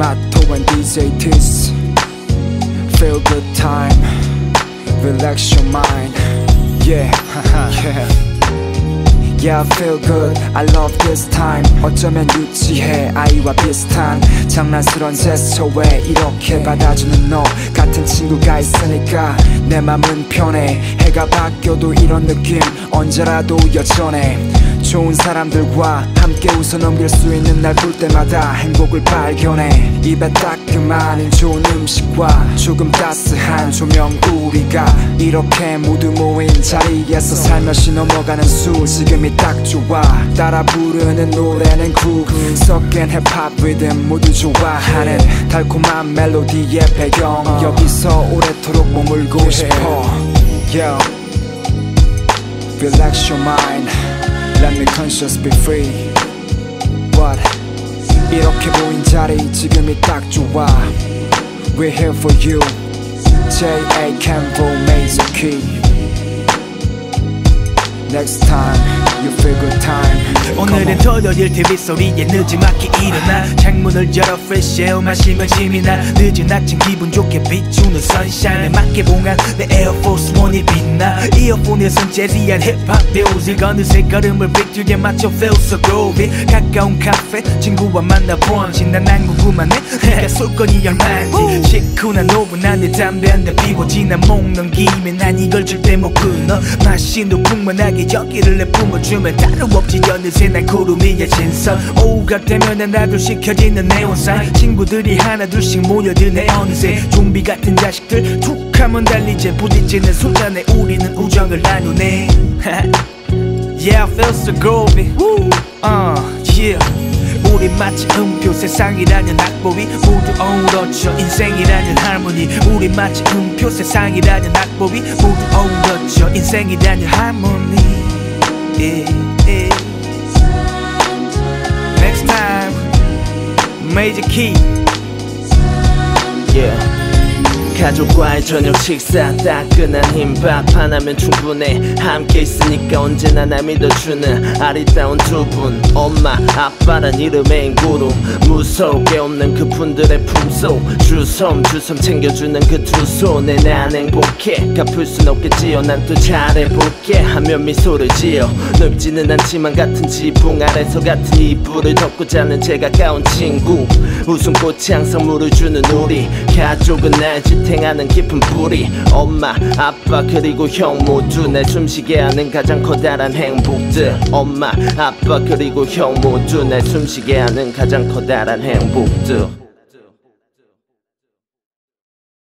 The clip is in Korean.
Mato and DJ Tis Feel good time Relax your mind Yeah, yeah Yeah, I feel good. I love this time. 어쩌면 유치해 아이와 비슷한 장난스런 제스처에 이렇게 받아주는 너 같은 친구가 있으니까 내 맘은 편해. 해가 바뀌어도 이런 느낌 언제라도 여전해. 좋은 사람들과 함께 웃어 넘길 수 있는 날 볼 때마다 행복을 발견해. 입에 따끔한 좋은 음식과 조금 따스한 조명 우리가 이렇게 모두 모인 자리에서 살며시 넘어가는 술 지금이 딱 좋아. 따라 부르는 노래는 굿 섞인 힙합 리듬 모두 좋아하는 달콤한 멜로디의 배경. 여기서 오래도록 머물고 싶어. Yo Relax your mind Let me conscious be free What 이렇게 보인 자리 지금이 딱 좋아 We're here for you J.A. Campbell Major Key Next time You feel good time. 오늘은 토요일 TV 소리에 늦지막히 일어나. 창문을 열어 fresh air 마시며 짐이 나. 늦은 아침 기분 좋게 비추는 sunshine 에 맞게 봉한 내 Air Force One이 빛나. 이어폰에선 재즈한 힙합 뮤직. 어느새 걸음을 비트에 맞춰 feel so groovy. 가까운 카페 친구와 만나 brunch 난안 궁금하네 내가 쏠 거니 얼마인지 시큰한 오븐 안에 담배 한 대 피워 지난 먹는 김에 난 이걸 절대 못 끊어. 마시는 풍만하게 여기를 내 품어 주면 따로 없지 어느새 난 구름이야 진선 오후가 되면 난 나도 시켜지는 네온사인 친구들이 하나 둘씩 모여드네 어느새. 좀비 같은 자식들 툭 하면 달리지. 부딪히는 순간에 우리는 우정을 나누네. Yeah, I feel so groovy. Uh, yeah. 우리 마치 음표 세상이라는 악보위 모두 어우러져. 인생이라는 할머니. 우리 마치 음표 세상이라는 악보위 모두 어우러져. 인생이라는 할머니 yeah. Next time Major Key yeah. 가족과의 저녁 식사 따끈한 흰밥 하나면 충분해. 함께 있으니까 언제나 날 믿어주는 아리따운 두 분. 엄마 아빠란 이름의 인구로 무서울게 없는 그분들의 품속. 주섬 주섬 챙겨주는 그 두 손에 난 행복해. 갚을 순 없겠지요 난 또 잘해볼게. 하면 미소를 지어. 넓지는 않지만 같은 지붕 아래서 같은 이불을 덮고 자는 제 가까운 친구. 웃음꽃이 항상 물을 주는 우리 가족은 날 지탱하는 깊은 뿌리. 엄마 아빠 그리고 형 모두 날 숨쉬게 하는 가장 커다란 행복들. 엄마 아빠 그리고 형 모두 날 숨쉬게 하는 가장 커다란 행복들